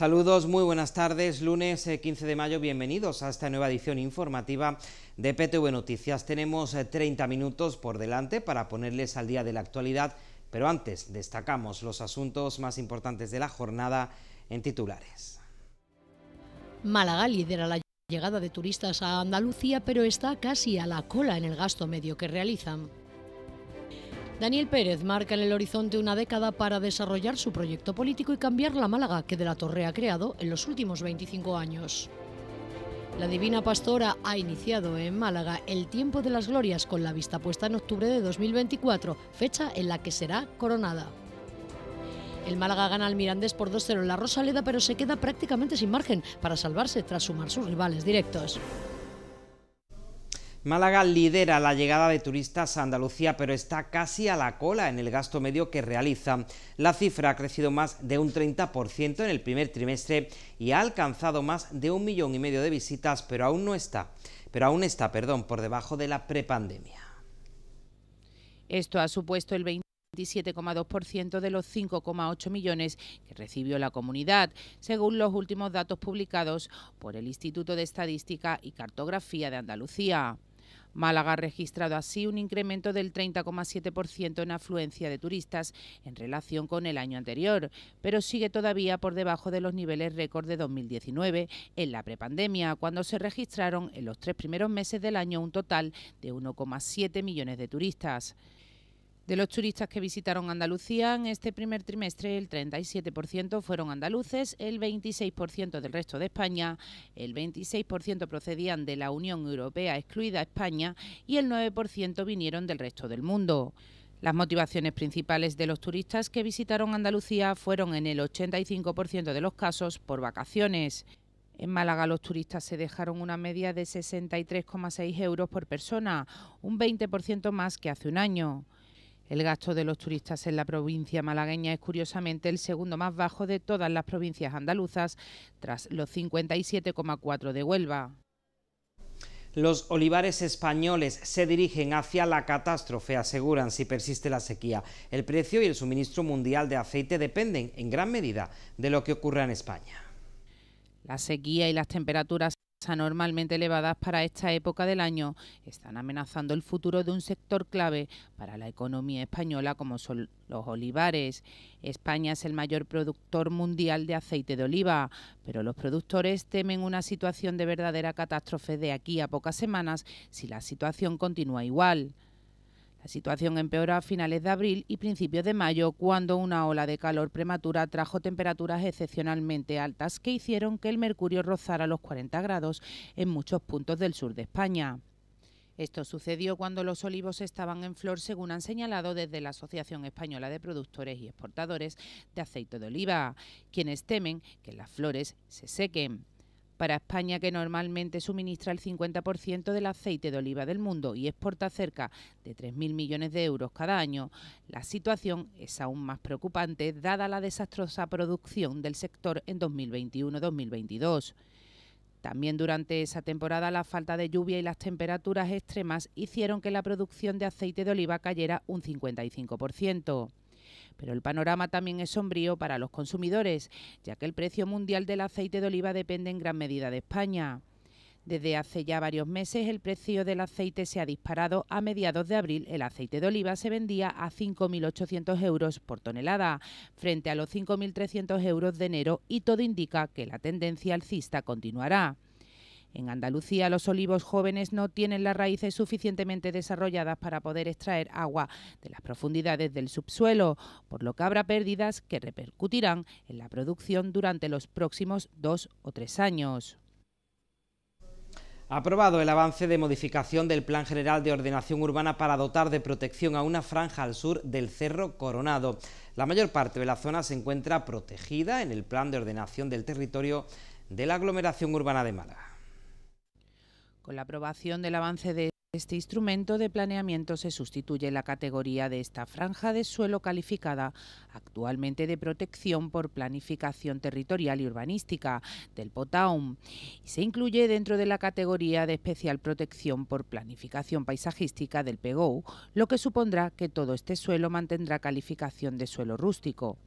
Saludos, muy buenas tardes. Lunes 15 eh, de mayo, bienvenidos a esta nueva edición informativa de PTV Noticias. Tenemos 30 eh, minutos por delante para ponerles al día de la actualidad, pero antes destacamos los asuntos más importantes de la jornada en titulares. Málaga lidera la llegada de turistas a Andalucía, pero está casi a la cola en el gasto medio que realizan. Daniel Pérez marca en el horizonte una década para desarrollar su proyecto político y cambiar la Málaga que de la Torre ha creado en los últimos 25 años. La Divina Pastora ha iniciado en Málaga el Tiempo de las Glorias con la vista puesta en octubre de 2024, fecha en la que será coronada. El Málaga gana al Mirandés por 2-0 en la Rosaleda, pero se queda prácticamente sin margen para salvarse tras sumar sus rivales directos. Málaga lidera la llegada de turistas a Andalucía, pero está casi a la cola en el gasto medio que realiza. La cifra ha crecido más de un 30% en el primer trimestre y ha alcanzado más de un millón y medio de visitas, pero aún no está, pero aún está, perdón, por debajo de la prepandemia. Esto ha supuesto el 27,2% de los 5,8 millones que recibió la comunidad, según los últimos datos publicados por el Instituto de Estadística y Cartografía de Andalucía. Málaga ha registrado así un incremento del 30,7% en afluencia de turistas en relación con el año anterior, pero sigue todavía por debajo de los niveles récord de 2019 en la prepandemia, cuando se registraron en los tres primeros meses del año un total de 1,7 millones de turistas. De los turistas que visitaron Andalucía en este primer trimestre, el 37% fueron andaluces, el 26% del resto de España, el 26% procedían de la Unión Europea excluida España y el 9% vinieron del resto del mundo. Las motivaciones principales de los turistas que visitaron Andalucía fueron en el 85% de los casos por vacaciones. En Málaga los turistas se dejaron una media de 63,6 euros por persona, un 20% más que hace un año. El gasto de los turistas en la provincia malagueña es curiosamente el segundo más bajo de todas las provincias andaluzas, tras los 57,4 de Huelva. Los olivares españoles se dirigen hacia la catástrofe, aseguran si persiste la sequía. El precio y el suministro mundial de aceite dependen en gran medida de lo que ocurra en España. La sequía y las temperaturas anormalmente elevadas para esta época del año están amenazando el futuro de un sector clave para la economía española como son los olivares. España es el mayor productor mundial de aceite de oliva, pero los productores temen una situación de verdadera catástrofe de aquí a pocas semanas si la situación continúa igual. La situación empeoró a finales de abril y principios de mayo, cuando una ola de calor prematura trajo temperaturas excepcionalmente altas que hicieron que el mercurio rozara los 40 grados en muchos puntos del sur de España. Esto sucedió cuando los olivos estaban en flor, según han señalado desde la Asociación Española de Productores y Exportadores de Aceite de Oliva, quienes temen que las flores se sequen. Para España, que normalmente suministra el 50% del aceite de oliva del mundo y exporta cerca de 3.000 millones de euros cada año, la situación es aún más preocupante dada la desastrosa producción del sector en 2021-2022. También durante esa temporada la falta de lluvia y las temperaturas extremas hicieron que la producción de aceite de oliva cayera un 55%. Pero el panorama también es sombrío para los consumidores, ya que el precio mundial del aceite de oliva depende en gran medida de España. Desde hace ya varios meses el precio del aceite se ha disparado. A mediados de abril el aceite de oliva se vendía a 5.800 euros por tonelada, frente a los 5.300 euros de enero y todo indica que la tendencia alcista continuará. En Andalucía los olivos jóvenes no tienen las raíces suficientemente desarrolladas para poder extraer agua de las profundidades del subsuelo, por lo que habrá pérdidas que repercutirán en la producción durante los próximos dos o tres años. Aprobado el avance de modificación del Plan General de Ordenación Urbana para dotar de protección a una franja al sur del Cerro Coronado. La mayor parte de la zona se encuentra protegida en el Plan de Ordenación del Territorio de la Aglomeración Urbana de Málaga. Con la aprobación del avance de este instrumento de planeamiento se sustituye la categoría de esta franja de suelo calificada actualmente de protección por planificación territorial y urbanística del POTAUM y se incluye dentro de la categoría de especial protección por planificación paisajística del PGOU, lo que supondrá que todo este suelo mantendrá calificación de suelo rústico.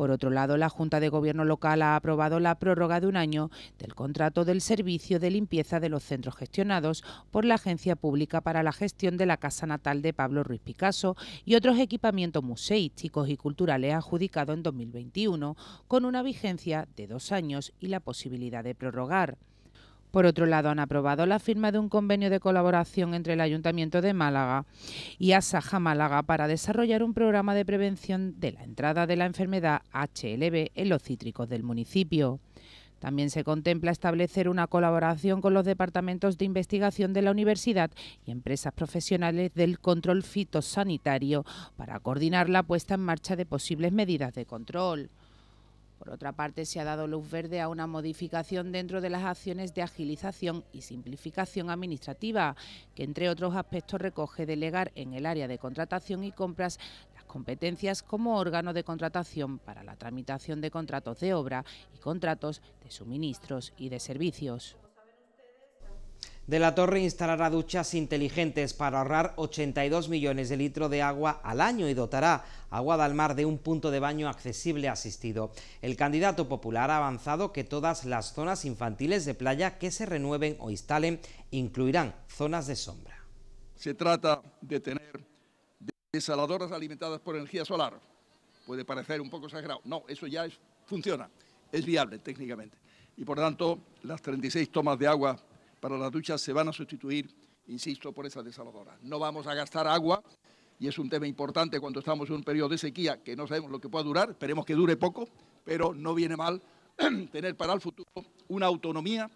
Por otro lado, la Junta de Gobierno local ha aprobado la prórroga de un año del contrato del servicio de limpieza de los centros gestionados por la Agencia Pública para la Gestión de la Casa Natal de Pablo Ruiz Picasso y otros equipamientos museísticos y culturales adjudicados en 2021, con una vigencia de dos años y la posibilidad de prorrogar. Por otro lado, han aprobado la firma de un convenio de colaboración entre el Ayuntamiento de Málaga y Asaja Málaga para desarrollar un programa de prevención de la entrada de la enfermedad HLB en los cítricos del municipio. También se contempla establecer una colaboración con los departamentos de investigación de la universidad y empresas profesionales del control fitosanitario para coordinar la puesta en marcha de posibles medidas de control. Por otra parte, se ha dado luz verde a una modificación dentro de las acciones de agilización y simplificación administrativa, que entre otros aspectos recoge delegar en el área de contratación y compras las competencias como órgano de contratación para la tramitación de contratos de obra y contratos de suministros y de servicios. De la Torre instalará duchas inteligentes para ahorrar 82 millones de litros de agua al año y dotará a Guadalmar de un punto de baño accesible asistido. El candidato popular ha avanzado que todas las zonas infantiles de playa que se renueven o instalen incluirán zonas de sombra. Se trata de tener desaladoras alimentadas por energía solar. Puede parecer un poco exagerado. No, eso ya funciona, es viable técnicamente. Y por tanto, las 36 tomas de agua para las duchas se van a sustituir, insisto, por esas desaladoras. No vamos a gastar agua y es un tema importante cuando estamos en un periodo de sequía que no sabemos lo que pueda durar, esperemos que dure poco, pero no viene mal tener para el futuro una autonomía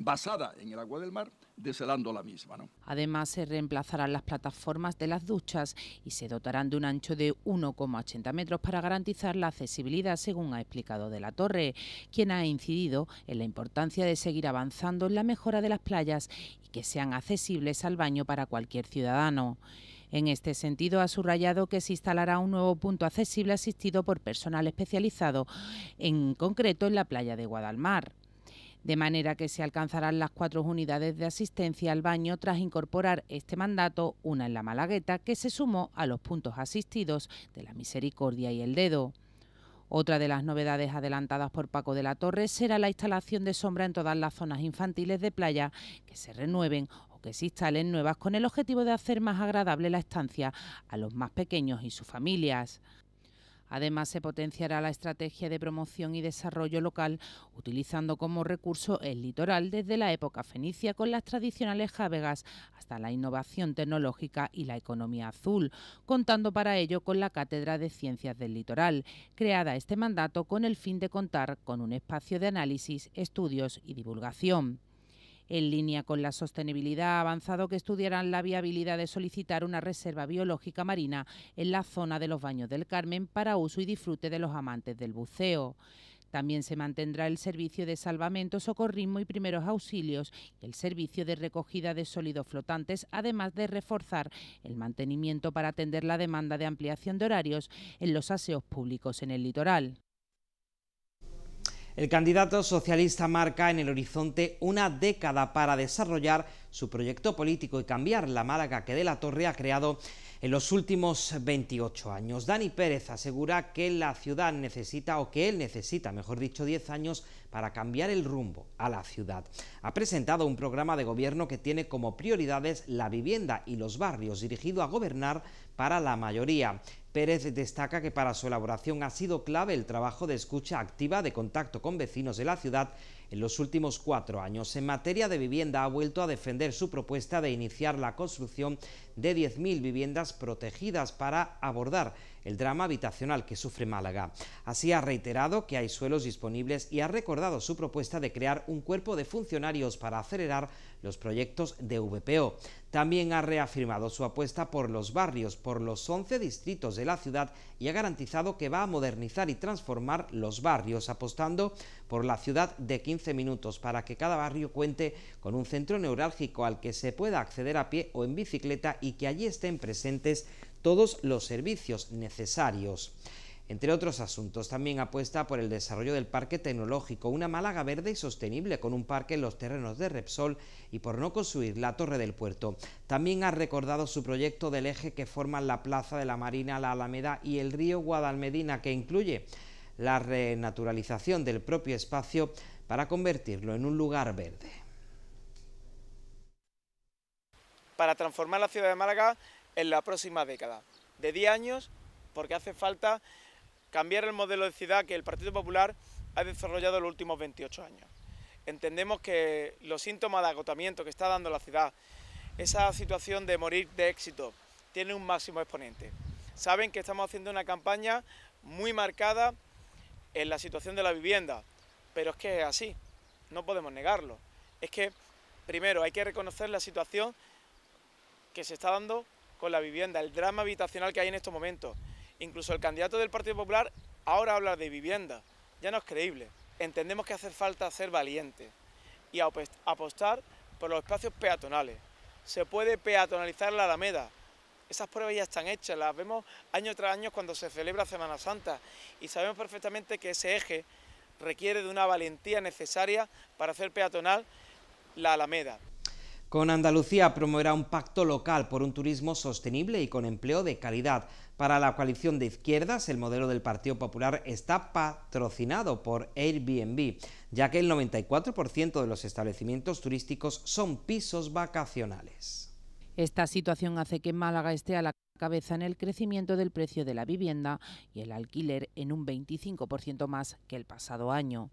basada en el agua del mar, deselando la misma. Además, se reemplazarán las plataformas de las duchas y se dotarán de un ancho de 1,80 metros para garantizar la accesibilidad, según ha explicado De la Torre, quien ha incidido en la importancia de seguir avanzando en la mejora de las playas y que sean accesibles al baño para cualquier ciudadano. En este sentido, ha subrayado que se instalará un nuevo punto accesible asistido por personal especializado, en concreto en la playa de Guadalmar de manera que se alcanzarán las cuatro unidades de asistencia al baño tras incorporar este mandato, una en la Malagueta, que se sumó a los puntos asistidos de la Misericordia y el Dedo. Otra de las novedades adelantadas por Paco de la Torre será la instalación de sombra en todas las zonas infantiles de playa que se renueven o que se instalen nuevas con el objetivo de hacer más agradable la estancia a los más pequeños y sus familias. Además, se potenciará la estrategia de promoción y desarrollo local, utilizando como recurso el litoral desde la época fenicia con las tradicionales jávegas hasta la innovación tecnológica y la economía azul, contando para ello con la Cátedra de Ciencias del Litoral, creada este mandato con el fin de contar con un espacio de análisis, estudios y divulgación en línea con la sostenibilidad, ha avanzado que estudiarán la viabilidad de solicitar una reserva biológica marina en la zona de los Baños del Carmen para uso y disfrute de los amantes del buceo. También se mantendrá el servicio de salvamento, socorrismo y primeros auxilios el servicio de recogida de sólidos flotantes, además de reforzar el mantenimiento para atender la demanda de ampliación de horarios en los aseos públicos en el litoral. El candidato socialista marca en el horizonte una década para desarrollar su proyecto político y cambiar la Málaga que de la Torre ha creado en los últimos 28 años. Dani Pérez asegura que la ciudad necesita, o que él necesita, mejor dicho, 10 años para cambiar el rumbo a la ciudad. Ha presentado un programa de gobierno que tiene como prioridades la vivienda y los barrios, dirigido a gobernar para la mayoría. Pérez destaca que para su elaboración ha sido clave el trabajo de escucha activa de contacto con vecinos de la ciudad en los últimos cuatro años. En materia de vivienda ha vuelto a defender su propuesta de iniciar la construcción de 10.000 viviendas protegidas para abordar el drama habitacional que sufre Málaga. Así ha reiterado que hay suelos disponibles y ha recordado su propuesta de crear un cuerpo de funcionarios para acelerar los proyectos de VPO. También ha reafirmado su apuesta por los barrios, por los 11 distritos de la ciudad y ha garantizado que va a modernizar y transformar los barrios, apostando por la ciudad de 15 minutos para que cada barrio cuente con un centro neurálgico al que se pueda acceder a pie o en bicicleta y que allí estén presentes todos los servicios necesarios. Entre otros asuntos, también apuesta por el desarrollo del parque tecnológico, una Málaga verde y sostenible con un parque en los terrenos de Repsol y por no construir la torre del puerto. También ha recordado su proyecto del eje que forman la Plaza de la Marina, la Alameda y el río Guadalmedina, que incluye la renaturalización del propio espacio para convertirlo en un lugar verde. Para transformar la ciudad de Málaga en la próxima década, de 10 años, porque hace falta cambiar el modelo de ciudad que el Partido Popular ha desarrollado en los últimos 28 años. Entendemos que los síntomas de agotamiento que está dando la ciudad, esa situación de morir de éxito, tiene un máximo exponente. Saben que estamos haciendo una campaña muy marcada en la situación de la vivienda, pero es que es así, no podemos negarlo. Es que, primero, hay que reconocer la situación que se está dando con la vivienda, el drama habitacional que hay en estos momentos. Incluso el candidato del Partido Popular ahora habla de vivienda. Ya no es creíble. Entendemos que hace falta ser valiente y apostar por los espacios peatonales. Se puede peatonalizar la Alameda. Esas pruebas ya están hechas, las vemos año tras año cuando se celebra Semana Santa y sabemos perfectamente que ese eje requiere de una valentía necesaria para hacer peatonal la Alameda. Con Andalucía promoverá un pacto local por un turismo sostenible y con empleo de calidad. Para la coalición de izquierdas, el modelo del Partido Popular está patrocinado por Airbnb, ya que el 94% de los establecimientos turísticos son pisos vacacionales. Esta situación hace que Málaga esté a la cabeza en el crecimiento del precio de la vivienda y el alquiler en un 25% más que el pasado año.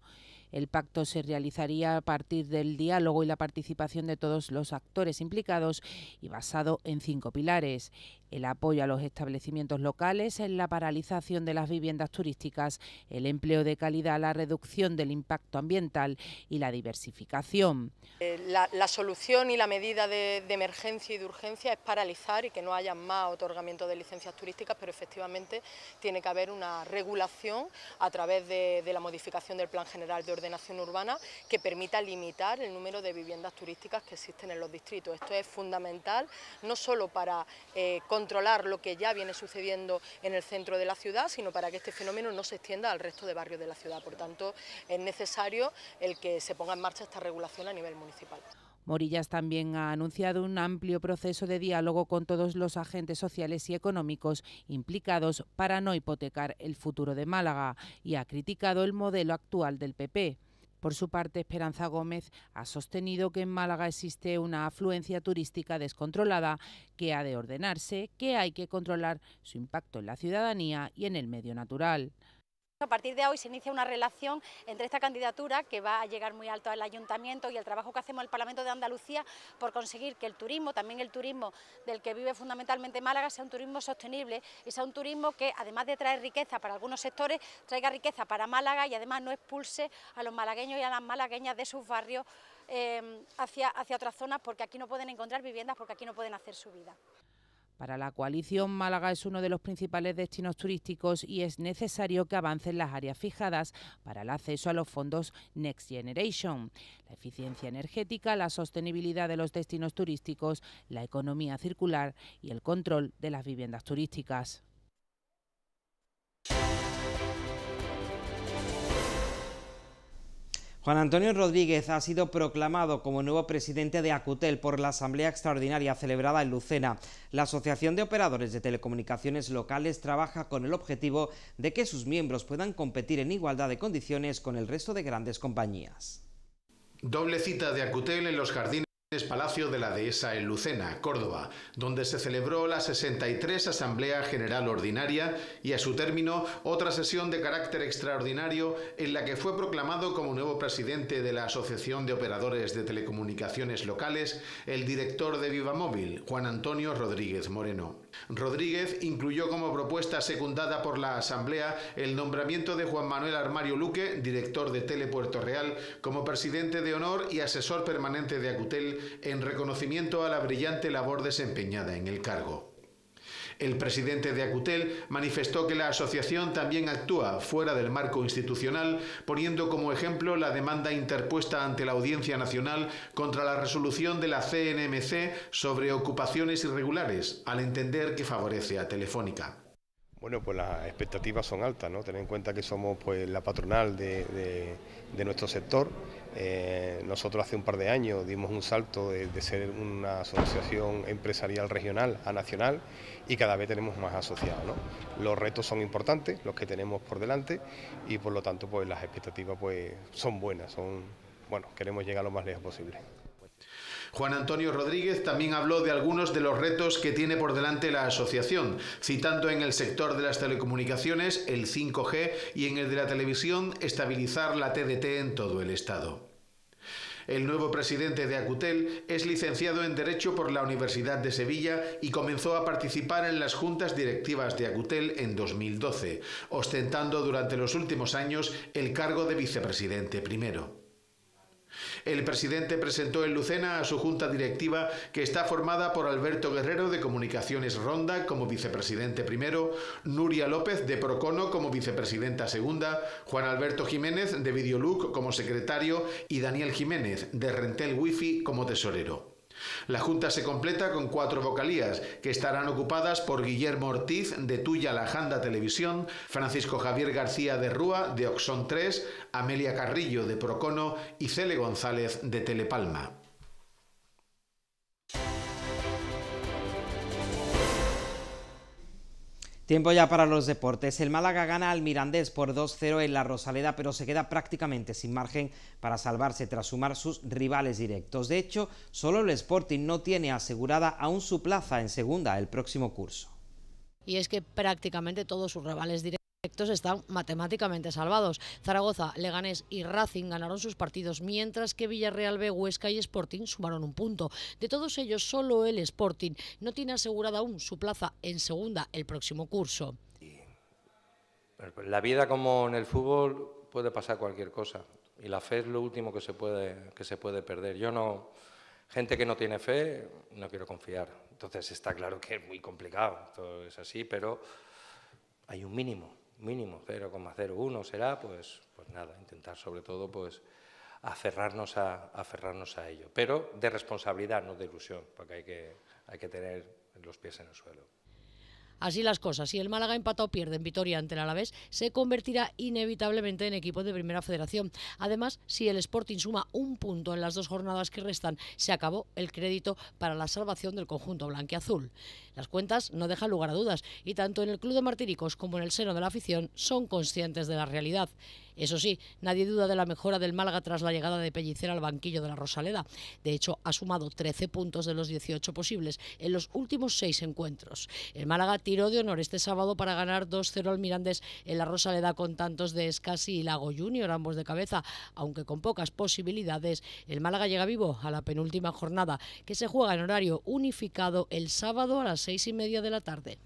El pacto se realizaría a partir del diálogo y la participación de todos los actores implicados y basado en cinco pilares. El apoyo a los establecimientos locales, en la paralización de las viviendas turísticas, el empleo de calidad, la reducción del impacto ambiental y la diversificación. Eh, la, solución y la medida de, emergencia y de urgencia es paralizar y que no haya más otorgamiento de licencias turísticas, pero efectivamente tiene que haber una regulación a través de, la modificación del Plan General de ordenación urbana que permita limitar el número de viviendas turísticas que existen en los distritos. Esto es fundamental no solo para eh, controlar lo que ya viene sucediendo en el centro de la ciudad, sino para que este fenómeno no se extienda al resto de barrios de la ciudad. Por tanto, es necesario el que se ponga en marcha esta regulación a nivel municipal. Morillas también ha anunciado un amplio proceso de diálogo con todos los agentes sociales y económicos implicados para no hipotecar el futuro de Málaga y ha criticado el modelo actual del PP. Por su parte, Esperanza Gómez ha sostenido que en Málaga existe una afluencia turística descontrolada que ha de ordenarse, que hay que controlar su impacto en la ciudadanía y en el medio natural. A partir de hoy se inicia una relación entre esta candidatura, que va a llegar muy alto al Ayuntamiento, y el trabajo que hacemos en el Parlamento de Andalucía por conseguir que el turismo, también el turismo del que vive fundamentalmente Málaga, sea un turismo sostenible y sea un turismo que, además de traer riqueza para algunos sectores, traiga riqueza para Málaga y además no expulse a los malagueños y a las malagueñas de sus barrios eh, hacia, hacia otras zonas, porque aquí no pueden encontrar viviendas, porque aquí no pueden hacer su vida. Para la coalición, Málaga es uno de los principales destinos turísticos y es necesario que avancen las áreas fijadas para el acceso a los fondos Next Generation. La eficiencia energética, la sostenibilidad de los destinos turísticos, la economía circular y el control de las viviendas turísticas. Juan Antonio Rodríguez ha sido proclamado como nuevo presidente de Acutel por la Asamblea Extraordinaria celebrada en Lucena. La Asociación de Operadores de Telecomunicaciones Locales trabaja con el objetivo de que sus miembros puedan competir en igualdad de condiciones con el resto de grandes compañías. Doble cita de Acutel en los jardines es Palacio de la Dehesa en Lucena, Córdoba, donde se celebró la 63 Asamblea General Ordinaria y a su término otra sesión de carácter extraordinario en la que fue proclamado como nuevo presidente de la Asociación de Operadores de Telecomunicaciones Locales el director de Viva Móvil, Juan Antonio Rodríguez Moreno. Rodríguez incluyó como propuesta secundada por la Asamblea el nombramiento de Juan Manuel Armario Luque, director de Tele Puerto Real, como presidente de honor y asesor permanente de Acutel en reconocimiento a la brillante labor desempeñada en el cargo. El presidente de Acutel manifestó que la asociación también actúa fuera del marco institucional, poniendo como ejemplo la demanda interpuesta ante la Audiencia Nacional contra la resolución de la CNMC sobre ocupaciones irregulares, al entender que favorece a Telefónica. Bueno, pues las expectativas son altas, ¿no? Tener en cuenta que somos pues la patronal de, nuestro sector. Eh, nosotros hace un par de años dimos un salto de, ser una asociación empresarial regional a nacional y cada vez tenemos más asociados. ¿no? Los retos son importantes, los que tenemos por delante y por lo tanto pues las expectativas pues son buenas, son bueno, queremos llegar lo más lejos posible. Juan Antonio Rodríguez también habló de algunos de los retos que tiene por delante la asociación, citando en el sector de las telecomunicaciones el 5G y en el de la televisión estabilizar la TDT en todo el Estado. El nuevo presidente de Acutel es licenciado en Derecho por la Universidad de Sevilla y comenzó a participar en las juntas directivas de Acutel en 2012, ostentando durante los últimos años el cargo de vicepresidente primero. El presidente presentó en Lucena a su junta directiva que está formada por Alberto Guerrero de Comunicaciones Ronda como vicepresidente primero, Nuria López de Procono como vicepresidenta segunda, Juan Alberto Jiménez de Videoluc como secretario y Daniel Jiménez de Rentel Wifi como tesorero. La Junta se completa con cuatro vocalías que estarán ocupadas por Guillermo Ortiz de Tuya Lajanda Televisión, Francisco Javier García de Rúa de Oxón 3, Amelia Carrillo de Procono y Cele González de Telepalma. Tiempo ya para los deportes. El Málaga gana al Mirandés por 2-0 en la Rosaleda, pero se queda prácticamente sin margen para salvarse tras sumar sus rivales directos. De hecho, solo el Sporting no tiene asegurada aún su plaza en segunda el próximo curso. Y es que prácticamente todos sus rivales directos están matemáticamente salvados. Zaragoza, Leganés y Racing ganaron sus partidos, mientras que Villarreal B, Huesca y Sporting sumaron un punto. De todos ellos, solo el Sporting no tiene asegurada aún su plaza en segunda el próximo curso. La vida como en el fútbol puede pasar cualquier cosa y la fe es lo último que se puede, que se puede perder. Yo no, gente que no tiene fe, no quiero confiar. Entonces está claro que es muy complicado, todo es así, pero hay un mínimo mínimo 0,01 será, pues, pues nada, intentar sobre todo pues aferrarnos a, aferrarnos a ello. Pero de responsabilidad, no de ilusión, porque hay que, hay que tener los pies en el suelo. Así las cosas, si el Málaga empata o pierde en Vitoria ante el Alavés, se convertirá inevitablemente en equipo de Primera Federación. Además, si el Sporting suma un punto en las dos jornadas que restan, se acabó el crédito para la salvación del conjunto blanquiazul. Las cuentas no dejan lugar a dudas y tanto en el Club de Martíricos como en el seno de la afición son conscientes de la realidad. Eso sí, nadie duda de la mejora del Málaga tras la llegada de Pellicer al banquillo de la Rosaleda. De hecho, ha sumado 13 puntos de los 18 posibles en los últimos seis encuentros. El Málaga tiró de honor este sábado para ganar 2-0 al Mirandés en la Rosaleda con tantos de Escasi y Lago Junior, ambos de cabeza, aunque con pocas posibilidades. El Málaga llega vivo a la penúltima jornada, que se juega en horario unificado el sábado a las seis y media de la tarde.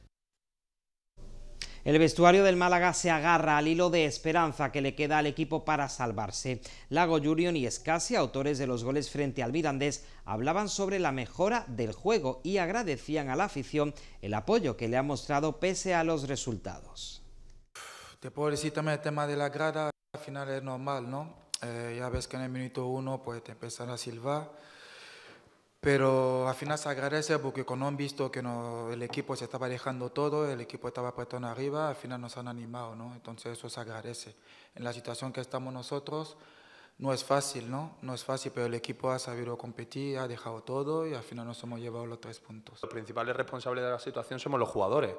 El vestuario del Málaga se agarra al hilo de esperanza que le queda al equipo para salvarse. Lago Jurion y Escasi, autores de los goles frente al Mirandés, hablaban sobre la mejora del juego y agradecían a la afición el apoyo que le ha mostrado pese a los resultados. Te puedo decir también el tema de la grada, al final es normal, ¿no? Eh, ya ves que en el minuto uno pues te empiezan a silbar pero al final se agradece porque cuando han visto que el equipo se estaba dejando todo, el equipo estaba apretando arriba, al final nos han animado, ¿no? Entonces eso se agradece. En la situación que estamos nosotros no es fácil, ¿no? No es fácil, pero el equipo ha sabido competir, ha dejado todo y al final nos hemos llevado los tres puntos. Los principales responsables de la situación somos los jugadores.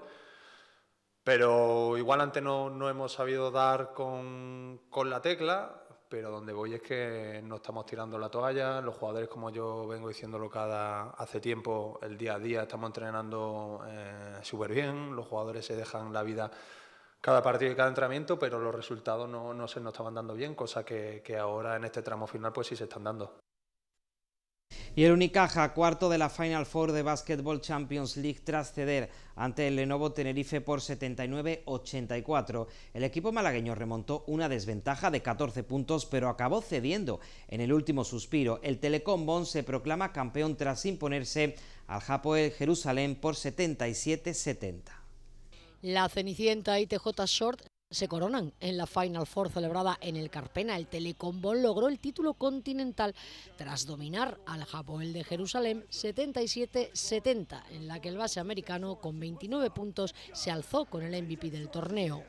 Pero igual antes no, no hemos sabido dar con, con la tecla pero donde voy es que no estamos tirando la toalla, los jugadores, como yo vengo diciéndolo cada hace tiempo, el día a día estamos entrenando eh, súper bien, los jugadores se dejan la vida cada partido y cada entrenamiento, pero los resultados no, no se nos estaban dando bien, cosa que, que ahora en este tramo final pues sí se están dando. Y el Unicaja, cuarto de la Final Four de Basketball Champions League tras ceder ante el Lenovo Tenerife por 79-84. El equipo malagueño remontó una desventaja de 14 puntos, pero acabó cediendo en el último suspiro. El Telecom Bonn se proclama campeón tras imponerse al Hapoel Jerusalén por 77-70. La Cenicienta y TJ Short se coronan en la Final Four celebrada en el Carpena. El Telecombón logró el título continental tras dominar al Japoel de Jerusalén 77-70, en la que el base americano con 29 puntos se alzó con el MVP del torneo.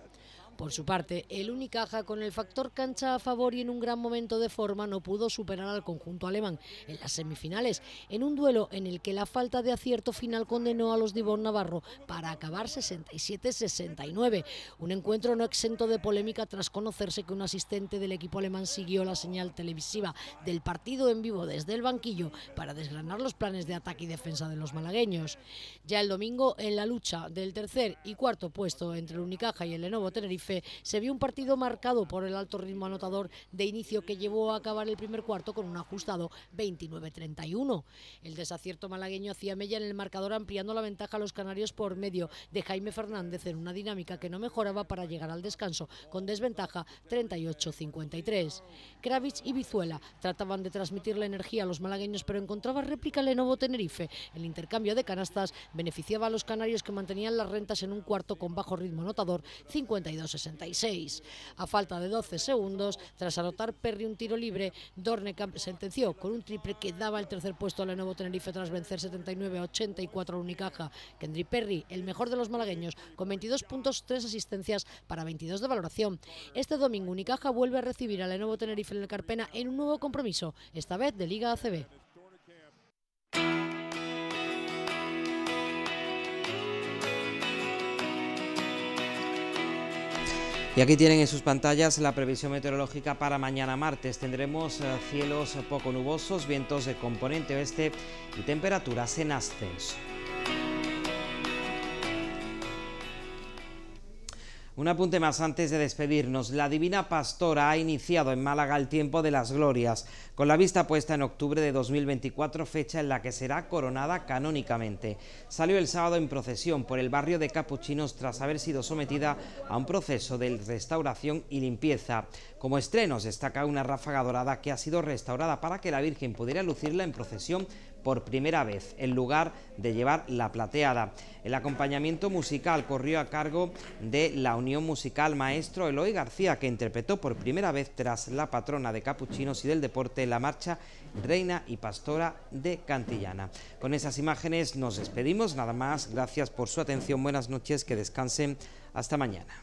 Por su parte, el Unicaja, con el factor cancha a favor y en un gran momento de forma, no pudo superar al conjunto alemán en las semifinales, en un duelo en el que la falta de acierto final condenó a los de Ivonne Navarro para acabar 67-69. Un encuentro no exento de polémica tras conocerse que un asistente del equipo alemán siguió la señal televisiva del partido en vivo desde el banquillo para desgranar los planes de ataque y defensa de los malagueños. Ya el domingo, en la lucha del tercer y cuarto puesto entre el Unicaja y el Lenovo Tenerife, se vio un partido marcado por el alto ritmo anotador de inicio que llevó a acabar el primer cuarto con un ajustado 29-31. El desacierto malagueño hacía mella en el marcador ampliando la ventaja a los canarios por medio de Jaime Fernández en una dinámica que no mejoraba para llegar al descanso con desventaja 38-53. Kravitz y Vizuela trataban de transmitir la energía a los malagueños pero encontraba réplica Lenovo Tenerife. El intercambio de canastas beneficiaba a los canarios que mantenían las rentas en un cuarto con bajo ritmo anotador 52 66. A falta de 12 segundos, tras anotar Perry un tiro libre, Dornekamp sentenció con un triple que daba el tercer puesto al nuevo Tenerife tras vencer 79-84 al Unicaja. Kendry Perry, el mejor de los malagueños, con 22 puntos, 3 asistencias para 22 de valoración. Este domingo Unicaja vuelve a recibir al nuevo Tenerife en el Carpena en un nuevo compromiso, esta vez de Liga ACB. Y aquí tienen en sus pantallas la previsión meteorológica para mañana martes. Tendremos eh, cielos poco nubosos, vientos de componente oeste y temperaturas en ascenso. Un apunte más antes de despedirnos. La Divina Pastora ha iniciado en Málaga el tiempo de las glorias, con la vista puesta en octubre de 2024, fecha en la que será coronada canónicamente. Salió el sábado en procesión por el barrio de Capuchinos tras haber sido sometida a un proceso de restauración y limpieza. Como estrenos destaca una ráfaga dorada que ha sido restaurada para que la Virgen pudiera lucirla en procesión por primera vez, en lugar de llevar la plateada. El acompañamiento musical corrió a cargo de la Unión Musical Maestro Eloy García, que interpretó por primera vez tras la patrona de Capuchinos y del Deporte la marcha Reina y Pastora de Cantillana. Con esas imágenes nos despedimos, nada más, gracias por su atención, buenas noches, que descansen, hasta mañana.